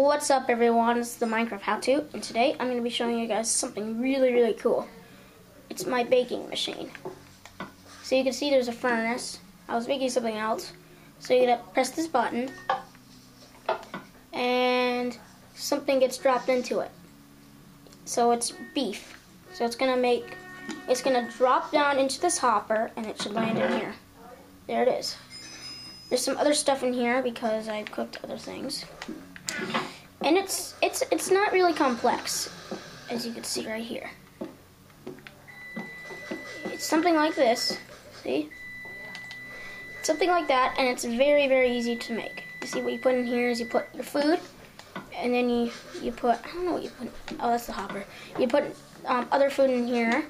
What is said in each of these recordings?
What's up everyone, it's the Minecraft how-to, and today I'm going to be showing you guys something really, really cool. It's my baking machine. So you can see there's a furnace. I was making something else. So you're going to press this button, and something gets dropped into it. So it's beef. So it's going to make, it's going to drop down into this hopper, and it should land in here. There it is. There's some other stuff in here because I cooked other things. And it's it's it's not really complex, as you can see right here. It's something like this. See? It's something like that, and it's very, very easy to make. You see what you put in here is you put your food, and then you you put I don't know what you put. Oh, that's the hopper. You put um, other food in here,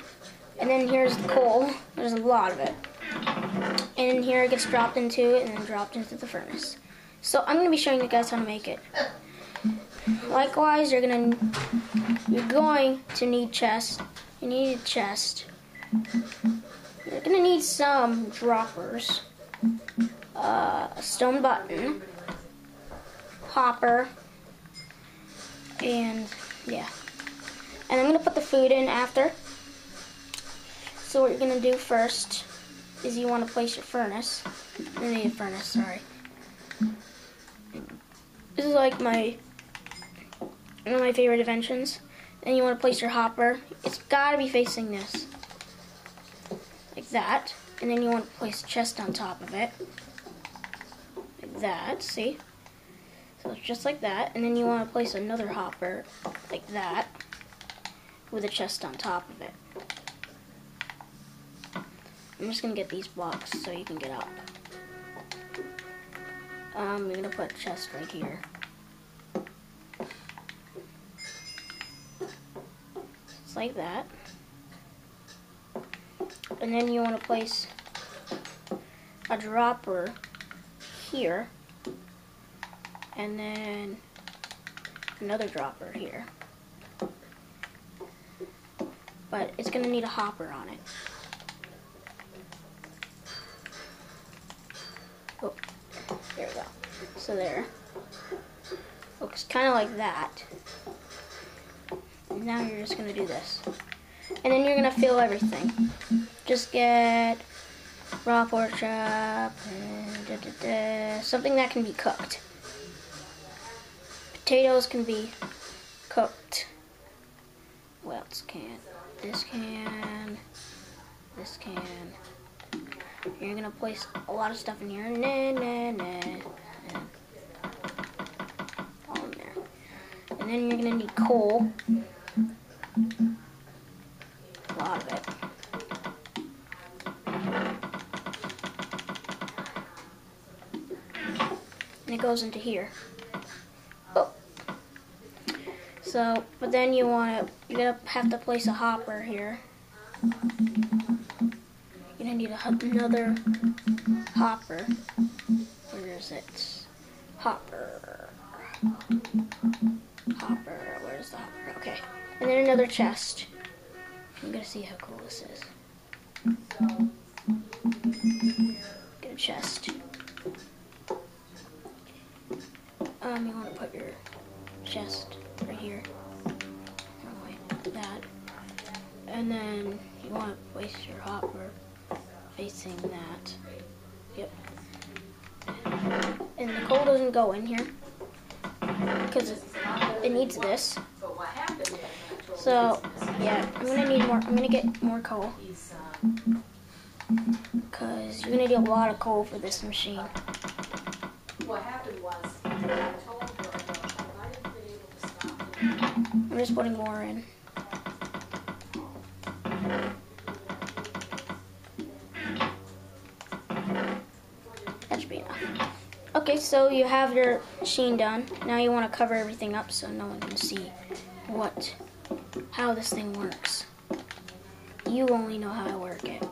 and then here's the coal. There's a lot of it. And here it gets dropped into and then dropped into the furnace. So I'm going to be showing you guys how to make it. Likewise, you're going to you're going to need chest. You need a chest. You're going to need some droppers. Uh, a stone button, hopper, and yeah. And I'm going to put the food in after. So what you're going to do first is you want to place your furnace. I need a furnace, sorry. This is like my one of my favorite inventions. Then you want to place your hopper. It's got to be facing this. Like that. And then you want to place a chest on top of it. Like that, see? So it's just like that. And then you want to place another hopper like that with a chest on top of it. I'm just gonna get these blocks so you can get up. Um, we're gonna put a chest right here. Like that. And then you want to place a dropper here. And then another dropper here. But it's going to need a hopper on it. Oh, there we go. So there. Looks kind of like that. And now you're just to do this. And then you're to fill everything. Just get raw pork chop, da, da, da, something that can be cooked. Potatoes can be cooked. What else can? This can. This can. You're gonna place a lot of stuff in here. Nah, nah, nah. All in there. And then you're gonna need coal. A lot of it. And it goes into here. Oh. So, but then you want to, you're gonna have to place a hopper here. You're gonna need a, another hopper. Where is it? Hopper. Hopper. Where's the hopper? Okay. And then another chest. I'm gonna see how cool this is. And then you want to place your hopper facing that. Yep. And the coal doesn't go in here because it, it needs this. So yeah, I'm gonna need more. I'm gonna get more coal because you're gonna need a lot of coal for this machine. What happened was, I told her, I might have been able to stop. I'm just putting more in. That should be enough. Okay, so you have your machine done. Now you want to cover everything up so no one can see what, how this thing works. You only know how to work it.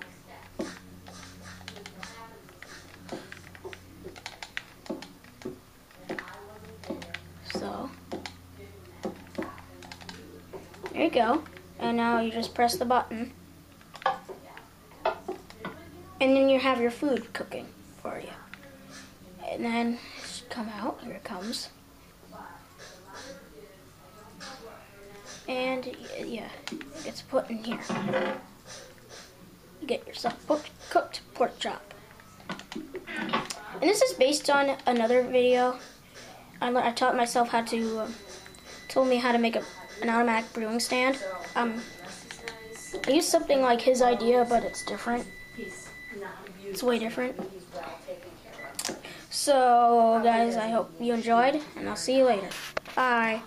So, there you go. And now you just press the button. And then you have your food cooking for you. And then it come out. Here it comes. and yeah, it's put in here. Get yourself pork, cooked pork chop. And this is based on another video. I, I taught myself how to, um, told me how to make a, an automatic brewing stand. Um, I used something like his idea, but it's different. It's way different. So, guys, I hope you enjoyed, and I'll see you later. Bye.